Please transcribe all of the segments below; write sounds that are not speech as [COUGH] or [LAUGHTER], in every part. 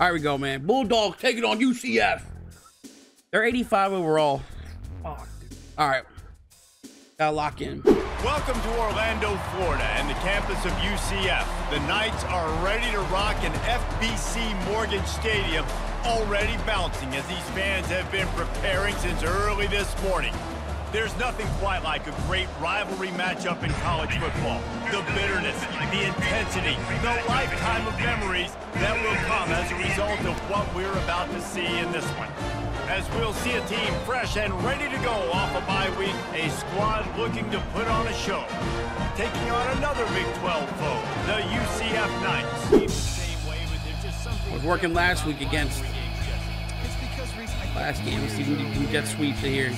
All right, we go, man. Bulldogs taking on UCF. They're 85 overall. Fuck, dude. All right. Gotta lock in. Welcome to Orlando, Florida, and the campus of UCF. The Knights are ready to rock in FBC Mortgage Stadium, already bouncing as these fans have been preparing since early this morning. There's nothing quite like a great rivalry matchup in college football. The bitterness, the intensity, the lifetime of memories that will come as a result of what we're about to see in this one. As we'll see a team fresh and ready to go off a bye week, a squad looking to put on a show. Taking on another Big 12 foe, the UCF Knights. I was working last week against last game. We See if we can get sweeps here.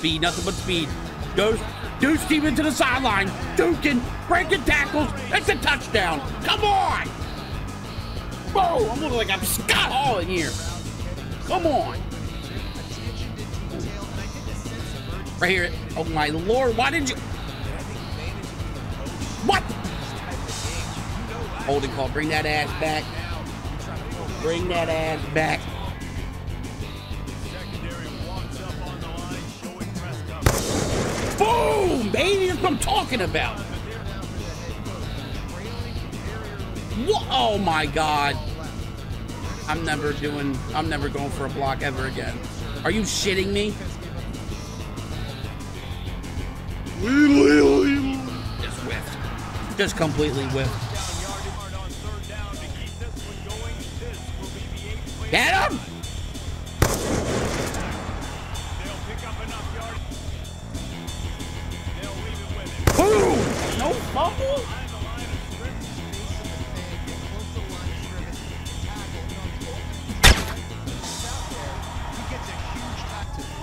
Speed, nothing but speed. Goes Deuce Steven to the sideline. Duking, breaking tackles. That's a touchdown. Come on. Whoa, I'm looking like I'm Scott Hall in here. Come on. Right here. Oh my lord, why did you What? Holding call. Bring that ass back. Bring that ass back. Talking about. What? Oh my god. I'm never doing, I'm never going for a block ever again. Are you shitting me? Just whiffed. Just completely whiffed.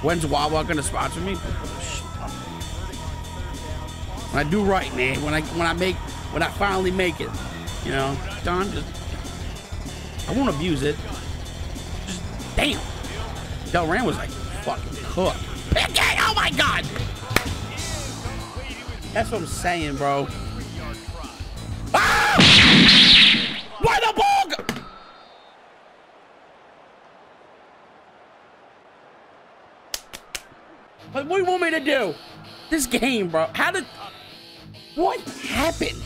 When's Wawa gonna sponsor me? When I do right, man. When I when I make when I finally make it, you know, Don just I won't abuse it. Just damn. Del Ram was like fucking it! Oh my god! That's what I'm saying, bro. Ah! Why the ball? go- What what do you want me to do? This game, bro. How did... What happened?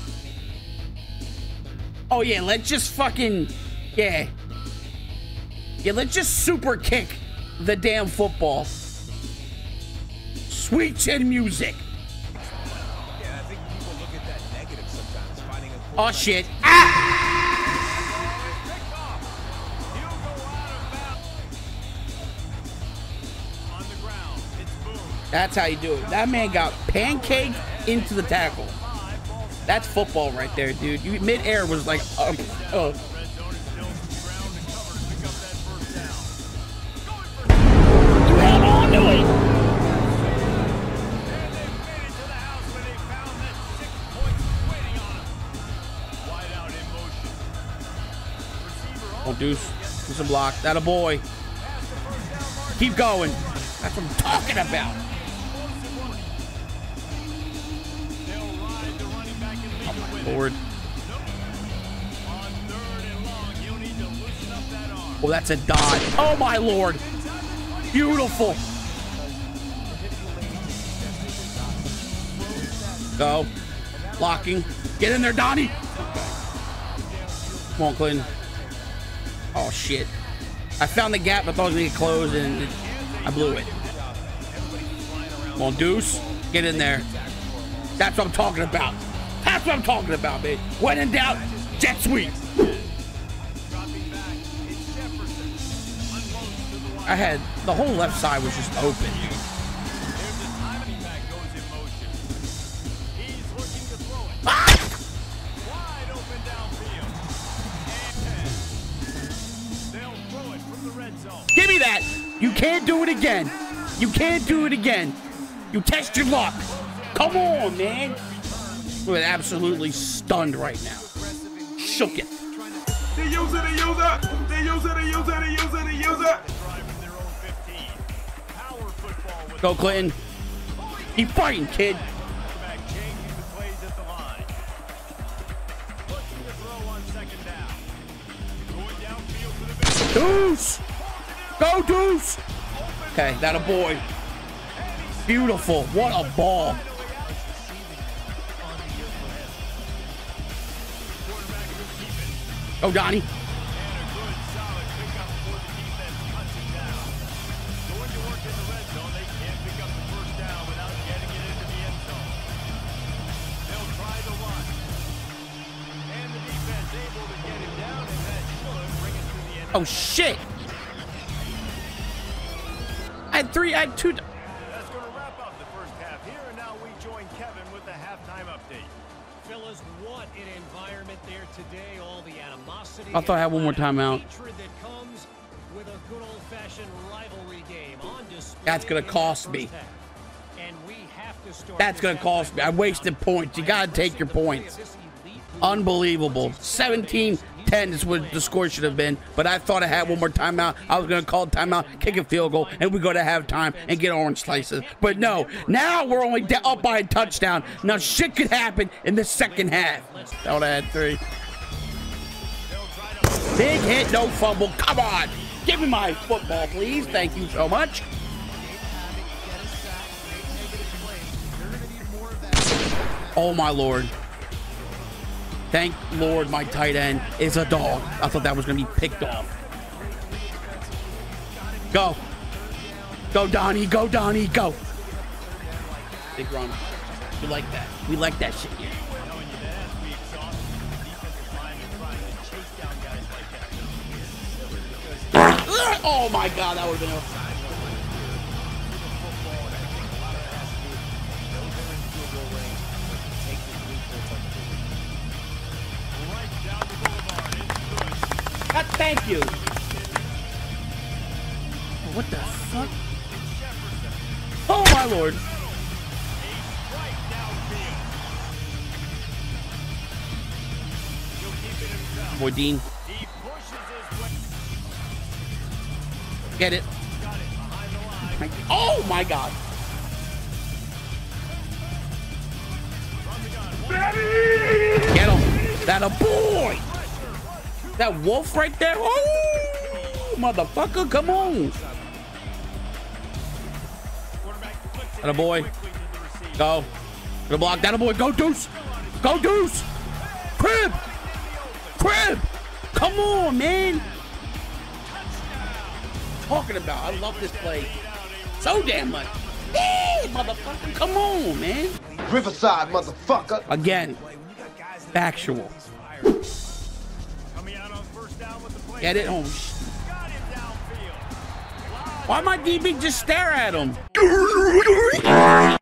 Oh, yeah, let's just fucking... Yeah. Yeah, let's just super kick the damn football. Sweet chin music. Oh, shit. Ah! That's how you do it. That man got pancaked into the tackle. That's football right there, dude. You mid-air was like, um, uh, you held on to it. Oh, Deuce. Deuce a block. That a boy. Keep going. That's what I'm talking about. Lord. Oh, that's a dodge. Oh, my Lord. Beautiful. Go. Locking. Get in there, Donnie. Come on, Clinton. Oh, shit. I found the gap, but thought it was going to get closed, and I blew it. Come on, Deuce. Get in there. That's what I'm talking about. That's what I'm talking about, man. When in doubt, jet sweep. I had the whole left side was just open. Give me that. You can't do it again. You can't do it again. You test your luck. Come on, man. We're absolutely stunned right now. Shook it. They use it, they use it. They use it, they use it, they use it, they use it. Go, Clinton. Keep fighting, kid. on second down. Going downfield for the big Deuce! Go Deuce! Okay, that a boy. Beautiful. What a ball. Go Donnie. the end. Oh shit! I had three, I had two. I thought I had one more timeout. hatred that comes with a good old-fashioned rivalry game on display That's gonna cost me. we have to That's cost me. I wasted points. You gotta take your points. Unbelievable. 17 10 is what the score should have been, but I thought I had one more timeout. I was going to call timeout, kick a field goal, and we go to halftime and get orange slices. But no, now we're only up by a touchdown. Now shit could happen in the second half. That would have had three. Big hit, no fumble. Come on. Give me my football, please. Thank you so much. Oh, my Lord. Thank Lord my tight end is a dog. I thought that was going to be picked off. Go. Go, Donnie. Go, Donnie. Go. Big run. We like that. We like that shit here. [LAUGHS] Oh my god, that would have been a. God, thank you. What the fuck? Oh my lord. Right get it. Oh my god. Get him. That a boy. That wolf right there. Oh, motherfucker, come on. That a boy. Go. The block. That a boy. Go Deuce. Go Deuce. Crib. Crib. Come on, man. Talking about. I love this play so damn much. Hey, motherfucker. Come on, man. Riverside, motherfucker. Again. Factual. Coming out on first down with the play. Get it home. Sh- Got him downfield. Why my DB just stare at him? [LAUGHS]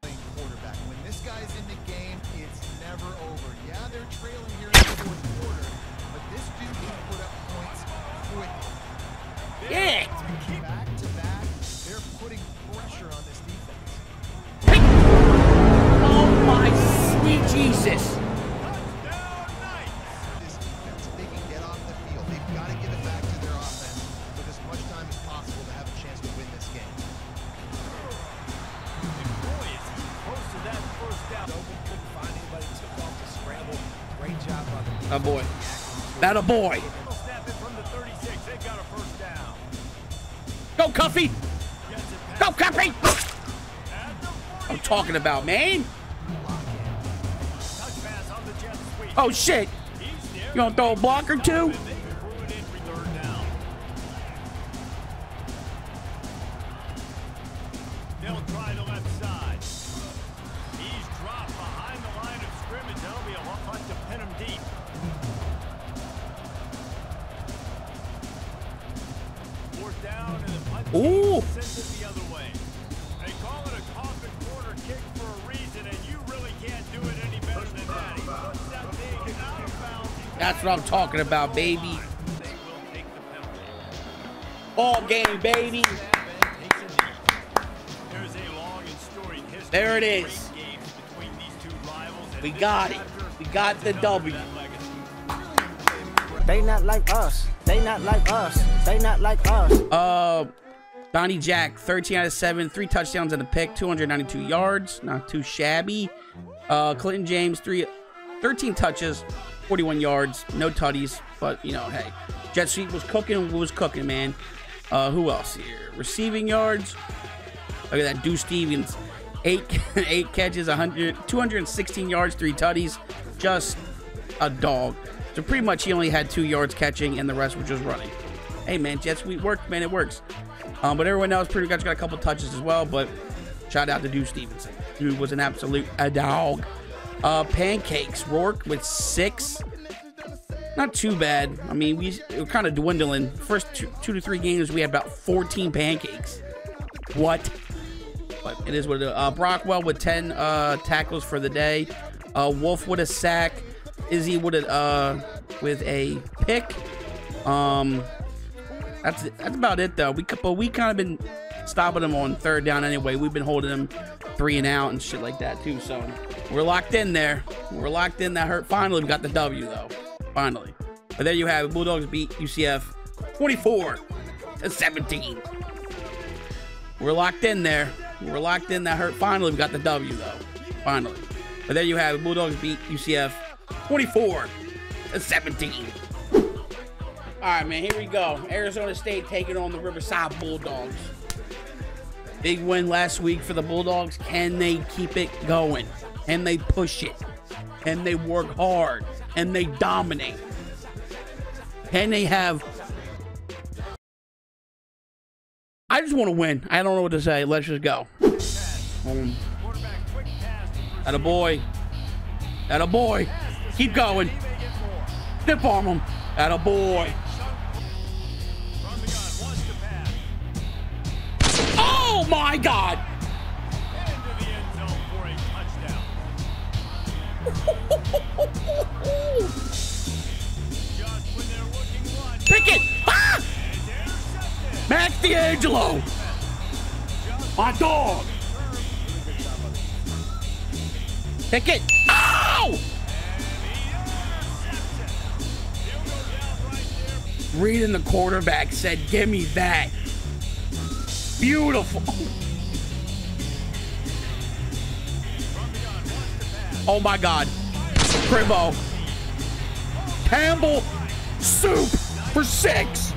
a boy. Go Cuffy. Go Cuffy. at the 40. I'm talking about, man. Oh shit. You gonna throw a block or two? That's what I'm talking about, baby. They will take the penalty. Ball game, baby. There's a long and storied history There it is. great games between these two rivals, and We got it. We got the W. another to that legacy. They not like us. They not like us. They not like us. Uh, Donnie Jack, 13 out of 7, three touchdowns and a pick, 292 yards, not too shabby. Uh, Clinton James, three, 13 touches, 41 yards, no tutties, but you know, hey, Jet Sweep was cooking, was cooking, man. Uh, who else here? Receiving yards. Look at that, Deuce Stevens, eight [LAUGHS] eight catches, 100, 216 yards, three tutties, just a dog. So pretty much he only had two yards catching, and the rest was just running. Hey man, Jet Sweep worked, man, it works. Um, but everyone else pretty much got a couple touches as well. But shout out to Deuce Stevenson, who was an absolute a dog. Uh, pancakes, Rourke with six. Not too bad. I mean, we were kind of dwindling. First two, two to three games, we had about 14 pancakes. What? But it is what it is. Uh, Brockwell with 10 uh, tackles for the day. Uh, Wolf with a sack. Izzy with a uh, with a pick. Um, that's that's about it though. We but we kind of been stopping them on third down anyway. We've been holding them three and out and shit like that too. So we're locked in there. We're locked in. That hurt. Finally, we got the W though. Finally. But there you have it. Bulldogs beat UCF 24 to 17. We're locked in there. We're locked in. That hurt. Finally, we got the W though. Finally. But there you have it. Bulldogs beat UCF 24 to 17. All right, man. Here we go. Arizona State taking on the Riverside Bulldogs. Big win last week for the Bulldogs. Can they keep it going? Can they push it? Can they work hard? And they dominate? Can they have I just want to win. I don't know what to say. Let's just go. Um, at a boy. At a boy. Keep going. Stiff arm him. At a boy. My God. Pickett. Ah! Max D'Angelo. My dog. Pickett. Ow! Reading the quarterback said, give me that. Beautiful. Oh my God. Cribbo. Campbell soup for six.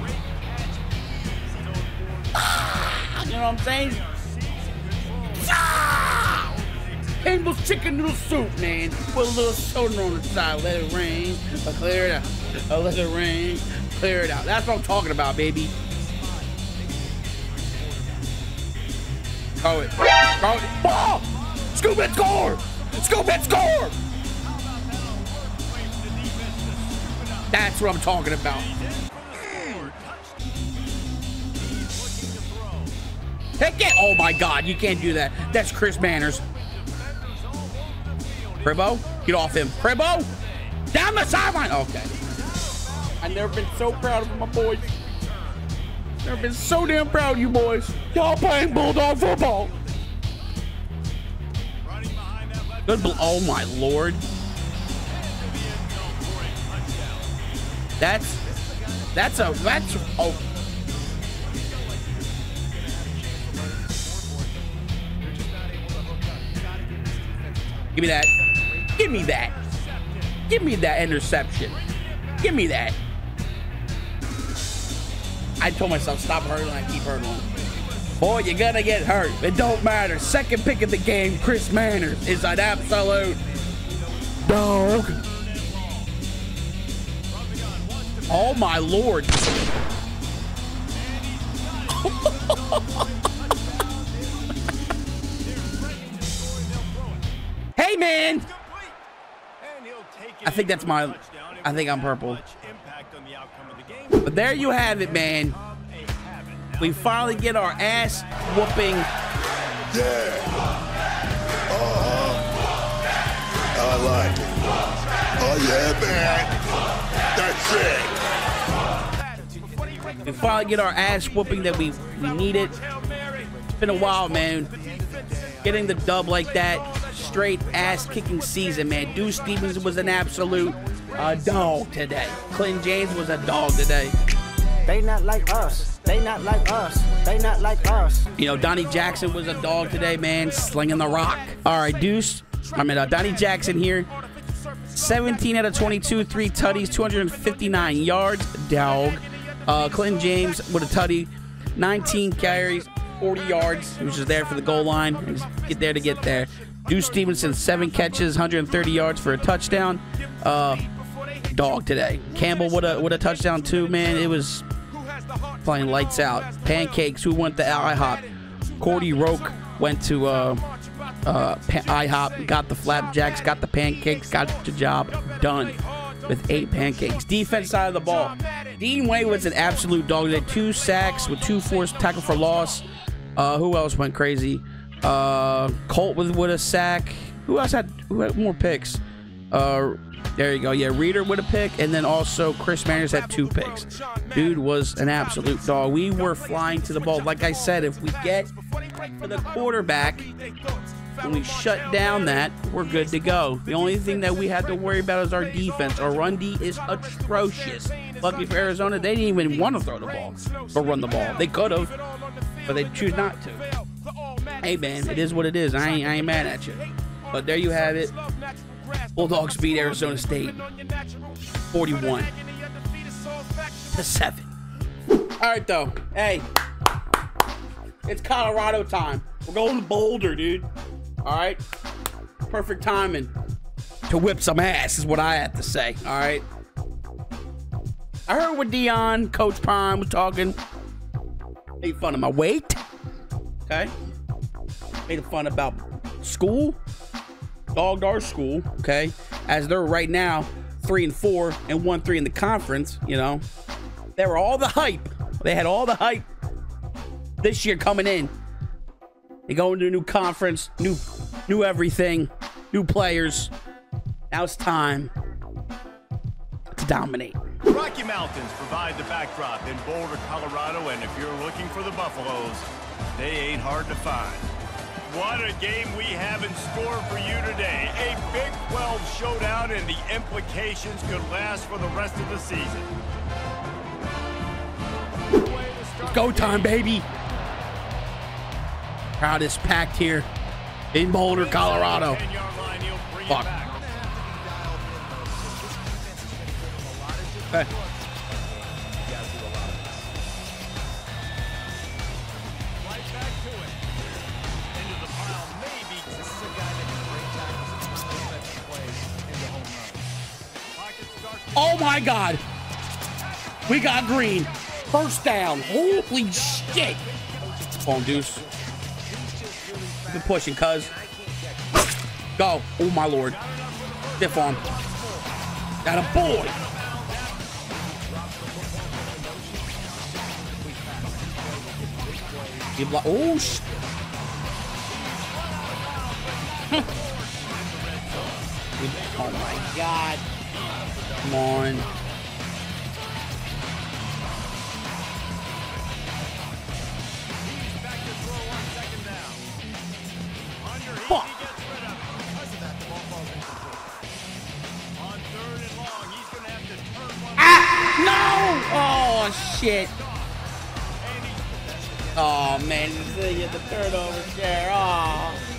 Ah, you know what I'm saying? Ah! Campbell's chicken noodle soup, man. Put a little soda on the side. Let it rain. Clear it out. Let it rain. Clear it out. That's what I'm talking about, baby. Throw it. Throw it. Ball! Scoop it, score! Scoop it, score! That's what I'm talking about. Take it! Oh my god, you can't do that. That's Chris Manners. Cribbo, get off him. Cribbo! Down the sideline! Okay. I've never been so proud of my boys. Never been so damn proud of you boys. Y'all playing Bulldog football. Good oh my lord. That's that's a that's oh Give me that. Give me that. Give me that interception. Give me that. I told myself stop hurting. I keep hurting. Boy, you're gonna get hurt. It don't matter. Second pick of the game, Chris Manners is an absolute dog. Oh my lord. [LAUGHS] hey man. I think that's my I think I'm purple. But there you have it, man. We finally get our ass whooping. Yeah. Uh-huh. I like it. Oh yeah, man. That's it. We finally get our ass whooping that we, we needed. It's been a while, man. Getting the dub like that, straight ass kicking season, man. Deuce Stevens was an absolute uh, dog today. Clinton James was a dog today. They not like us. They not like us. They not like us. You know, Donnie Jackson was a dog today, man, slinging the rock. All right, Deuce. I mean, uh, Donnie Jackson here. 17 out of 22, three tutties, 259 yards. Dog. Uh, Clinton James with a tutty, 19 carries, 40 yards. He was just there for the goal line. Get there to get there. Deuce Stevenson, seven catches, 130 yards for a touchdown. Uh, dog today. Campbell with a with a touchdown too. Man, it was playing lights out. Pancakes. Who went to IHOP? Cordy Roke went to uh, uh, IHOP. Got the flapjacks. Got the pancakes. Got the job done with eight pancakes. Defense side of the ball. Dean Way was an absolute dog. He had two sacks with two forced tackle for loss. Uh, who else went crazy? Uh, Colt with, with a sack. Who else had, who had more picks? Uh, there you go. Yeah, Reader with a pick, and then also Chris Manners had two picks. Dude was an absolute dog. We were flying to the ball. Like I said, if we get to the quarterback and we shut down that, we're good to go. The only thing that we had to worry about is our defense. Our run D is atrocious. Lucky for Arizona, they didn't even want to throw the ball or run the ball. They could have, but they choose not to. Hey man, it is what it is. I ain't, I ain't mad at you. But there you have it. Bulldogs beat Arizona State 41 to 7. All right, though. Hey, it's Colorado time. We're going to Boulder, dude. All right? Perfect timing to whip some ass, is what I have to say. All right? I heard what Deion, Coach Prime was talking. Made fun of my weight. Okay? Made fun about school dogged our school, okay, as they're right now three and four and one three in the conference, you know. They were all the hype. They had all the hype this year coming in. They go into a new conference, new new everything, new players. Now it's time to dominate. Rocky Mountains provide the backdrop in Boulder, Colorado, and if you're looking for the Buffaloes, they ain't hard to find. What a game we have in store for you today. A Big 12 showdown and the implications could last for the rest of the season. It's go time, baby. Crowd is packed here in Boulder, Colorado. Fuck. Okay. My God. We got green. First down. Holy shit. Come Deuce. Good pushing, cuz. Go. Oh my lord. Stiff arm. Got a boy. Oh, sh [LAUGHS] Oh my god. Come on. Fuck. Ah! No! Oh, shit. Oh, man. You get the turnover share. Oh.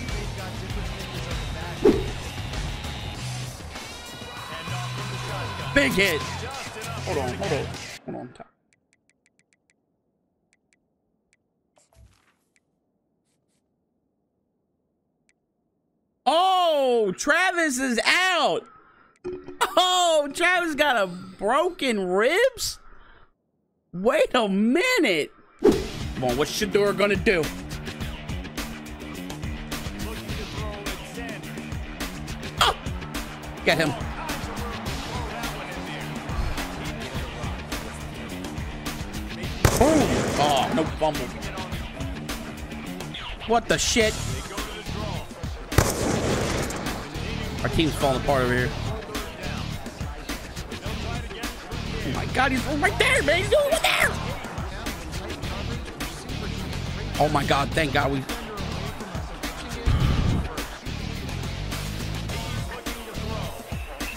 Big hit. Hold on, hold on, hold on. Oh, Travis is out. Oh, Travis got a broken ribs. Wait a minute. Come on, what's Shedeur gonna do? Oh, get him. Oh, no fumble. What the shit? Our team's falling apart over here. Oh my god, he's right there, man! He's over there! Oh my god, thank god we...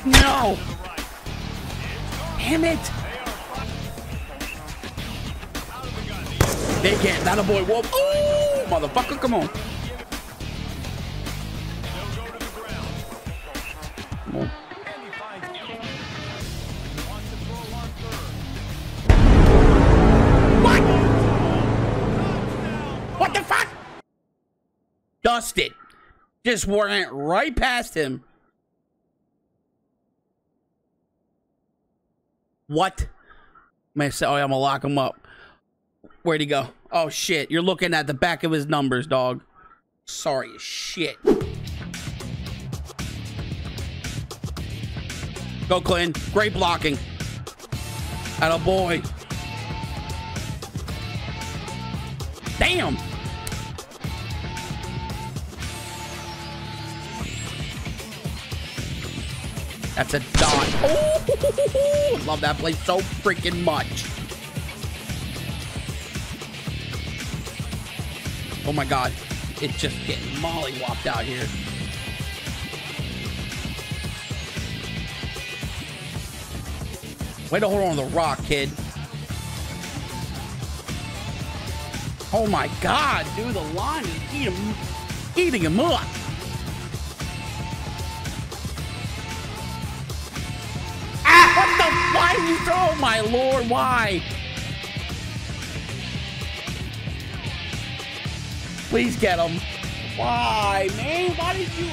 No! Damn it! They get that a boy. Whoa. Ooh, motherfucker, come on. What? What the fuck? Dusted. Just went right past him. What? Man, oh, I'm gonna lock him up. Where'd he go? Oh shit! You're looking at the back of his numbers, dog. Sorry as shit. Go, Clinton. Great blocking. At a boy. Damn. That's a dot. Oh, [LAUGHS] love that play so freaking much. Oh my god. It's just getting mollywopped out here. Way to hold on to the rock, kid. Oh my god, dude, the line is eating him, eating him up. Ah, what the? Why did you throw? Oh my lord, why? Please get him. Why, man? Why did you?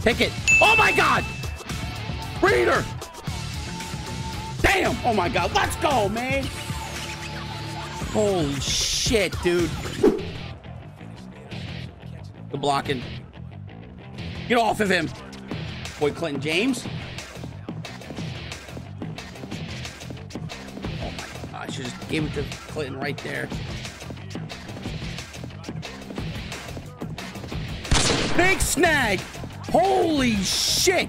Take it. Oh my god! Reader! Damn! Oh my god, let's go, man! Holy shit, dude. The blocking. Get off of him. Boy, Clinton James. Gave it to Clinton right there. Big snag! Holy shit!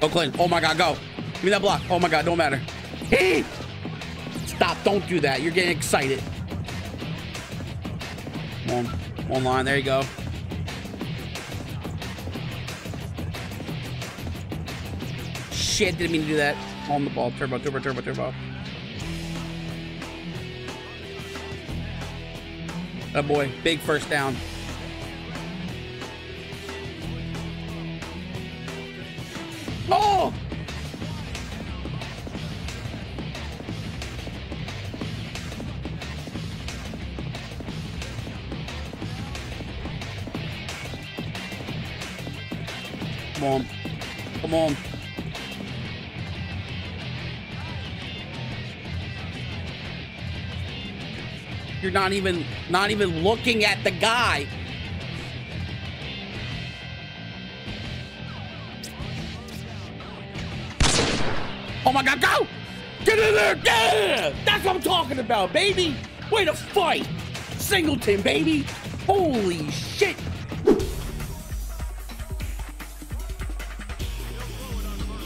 Go, Clinton. Oh my god, go. Give me that block. Oh my god, don't matter. Stop, don't do that. You're getting excited. One, one line, there you go. Shit, didn't mean to do that. On the ball, turbo, turbo, turbo, turbo. That boy, big first down. Not even not even looking at the guy. Oh my god, go! Get in there! Yeah! That's what I'm talking about, baby! Way to fight! Singleton, baby! Holy shit!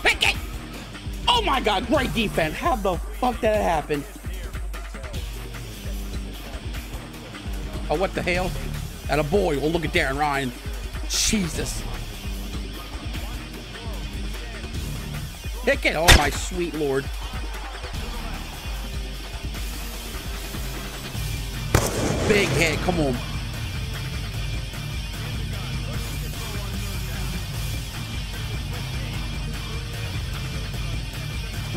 Pick it! Oh my god, great defense! How the fuck did that happen? Oh, what the hell? And a boy. Oh, look at Darren Ryan. Jesus. Pick it. Oh, my sweet lord. Big hit. Come on.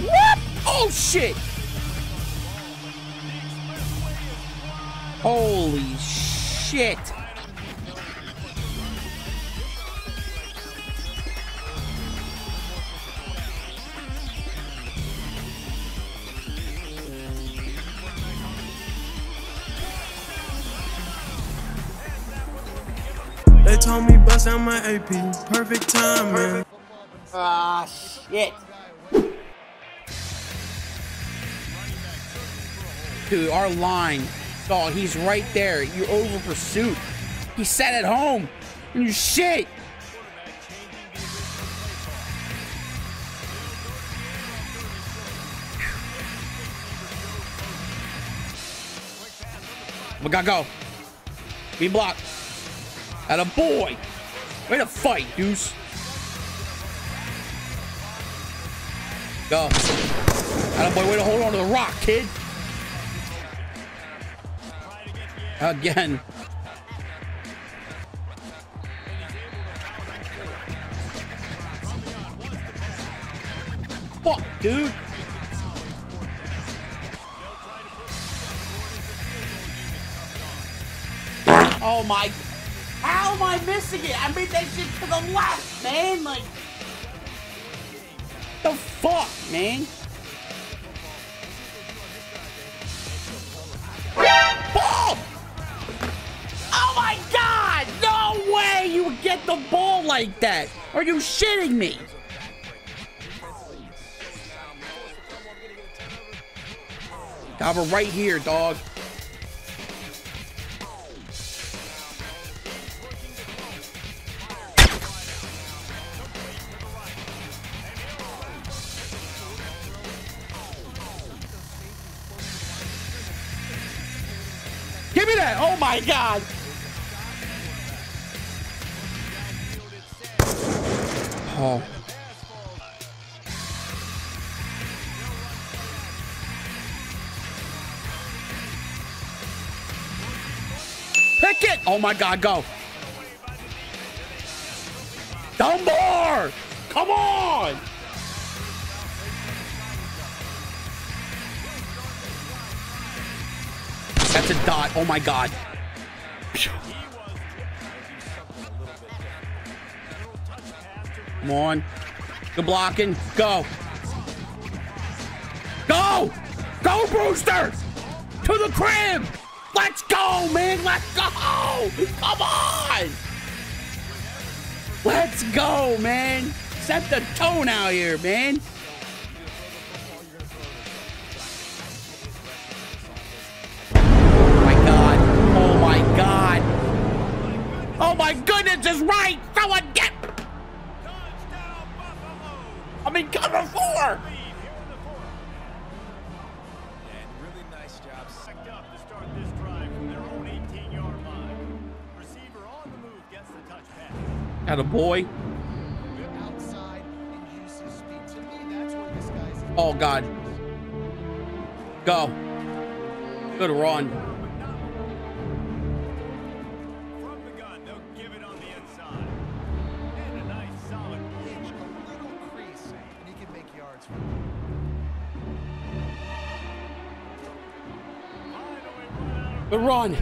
What? Oh, shit. Holy shit. They told me bust out my AP. Perfect time, man. Ah, shit. Dude, our line. Oh, he's right there. You're over pursuit. He sat at home. You shit. We gotta go. Be blocked. At a boy. Way to fight, Deuce. Go. At a boy, way to hold on to the rock, kid. Again. fuck, dude? Oh my. How am I missing it? I made that shit to the left, man. Like. The fuck, man? Like that! Are you shitting me? We're right here, dog. Pick it! Oh my god, go! Dunbar! Come on! That's a dot. Oh my god. [LAUGHS] Come on. Good blocking. Go. Go! Go, Brewster! To the crib! Let's go, man! Let's go! Come on! Let's go, man! Set the tone out here, man! Oh my god! Oh my god! Oh my goodness is right! Gets the touch pass. Got a boy. outside and uses speed. To me, that's where this guy's Oh god. Go. Good run. Good run.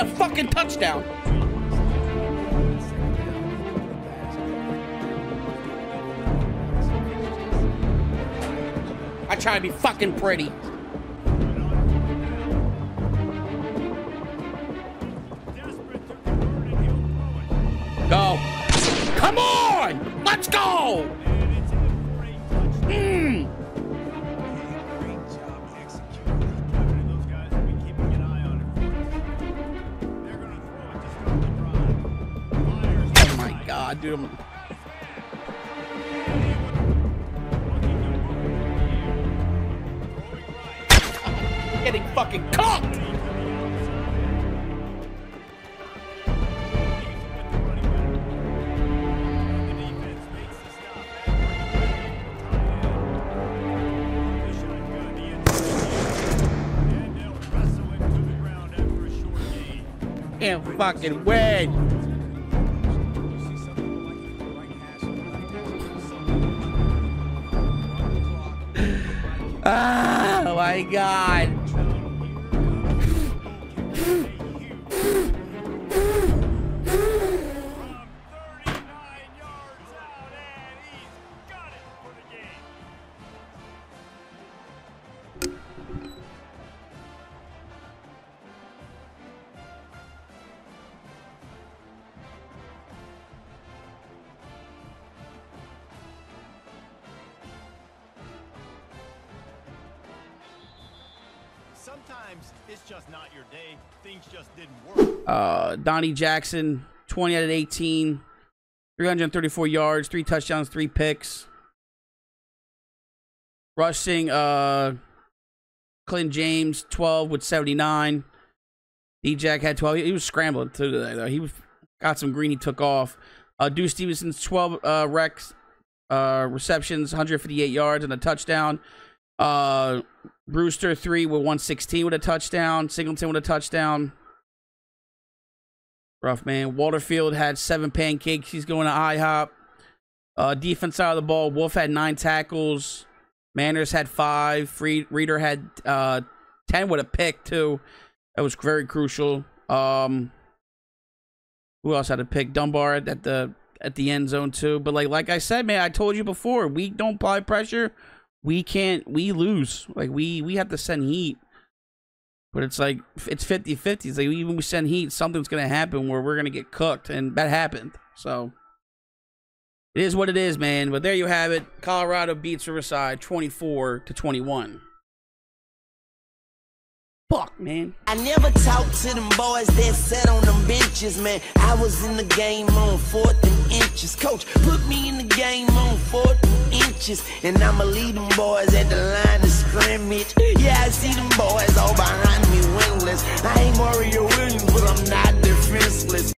A fucking touchdown. I try to be fucking pretty. Go. Come on! Let's go! God, dude. I'm-. Getting fucking cocked! Can't fucking win. My god. Sometimes it's just not your day. Things just didn't work. Uh, Donnie Jackson, 20 out of 18, 334 yards, three touchdowns, three picks. Rushing, uh, Clint James, 12 with 79. D-Jack had 12. He was scrambling too today, though. He was, got some green. He took off. Uh, Deuce Stevenson's 12 uh, uh, receptions, 158 yards, and a touchdown. Uh, Brewster, 3 with 116 with a touchdown. Singleton with a touchdown. Rough, man. Waterfield had seven pancakes. He's going to IHOP. Uh, defense side of the ball, Wolf had nine tackles. Manners had five. Free Reader had uh, 10 with a pick, too. That was very crucial. Um, who else had a pick? Dunbar at the at the end zone too. But like like I said, man, I told you before, we don't apply pressure, we can't we lose. Like we we have to send heat. But it's like it's 50-50. It's like even we send heat, something's gonna happen where we're gonna get cooked, and that happened. So it is what it is, man. But there you have it. Colorado beats Riverside 24 to 21 fuck, man. I never talked to them boys that sat on them benches, man. I was in the game on fourth and inches. Coach, put me in the game on fourth and inches. And I'ma lead them boys at the line of scrimmage. Yeah, I see them boys all behind me wingless. I ain't Mario Williams